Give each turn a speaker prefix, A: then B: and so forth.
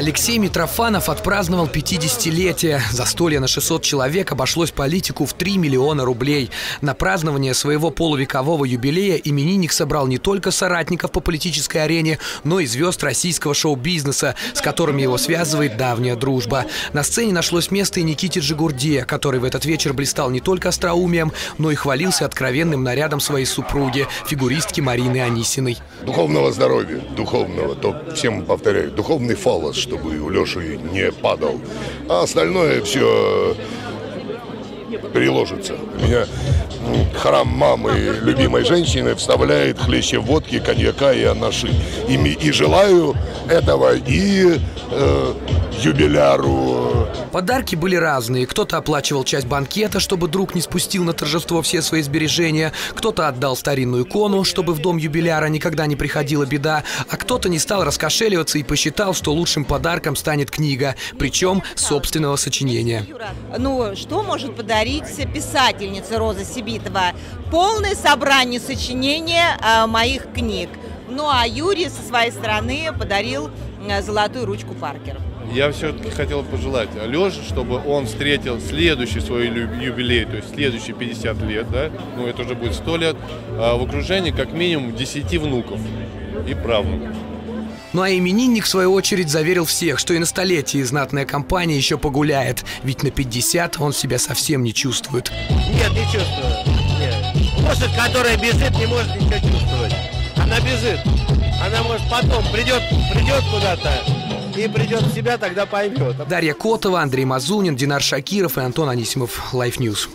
A: Алексей Митрофанов отпраздновал 50-летие. Застолье на 600 человек обошлось политику в 3 миллиона рублей. На празднование своего полувекового юбилея именинник собрал не только соратников по политической арене, но и звезд российского шоу-бизнеса, с которыми его связывает давняя дружба. На сцене нашлось место и Никите Джигурде, который в этот вечер блистал не только остроумием, но и хвалился откровенным нарядом своей супруги, фигуристки Марины Анисиной.
B: Духовного здоровья, духовного, то всем повторяю, духовный фалос, чтобы у Леши не падал. А остальное все приложится. У меня храм мамы любимой женщины вставляет хлеще водки, коньяка и анаши. И, и желаю этого и э, юбиляру.
A: Подарки были разные. Кто-то оплачивал часть банкета, чтобы друг не спустил на торжество все свои сбережения. Кто-то отдал старинную икону, чтобы в дом юбиляра никогда не приходила беда. А кто-то не стал раскошеливаться и посчитал, что лучшим подарком станет книга, причем собственного сочинения.
C: Ну, что может подарить писательница Роза Сибитова? Полное собрание сочинения э, моих книг. Ну а Юрий со своей стороны подарил э, золотую ручку Паркера
D: я все-таки хотел пожелать Алёше, чтобы он встретил следующий свой юбилей, то есть следующие 50 лет, да, ну это уже будет 100 лет, а в окружении как минимум 10 внуков и правнуков.
A: Ну а именинник, в свою очередь, заверил всех, что и на столетии знатная компания еще погуляет, ведь на 50 он себя совсем не чувствует.
E: Нет, не чувствую. Нет. Лошадь, которая бежит, не может ничего чувствовать. Она бежит. Она может потом придет, придет куда-то, и придет в себя, тогда поймет.
A: Дарья Котова, Андрей Мазунин, Динар Шакиров и Антон Анисимов. Life News.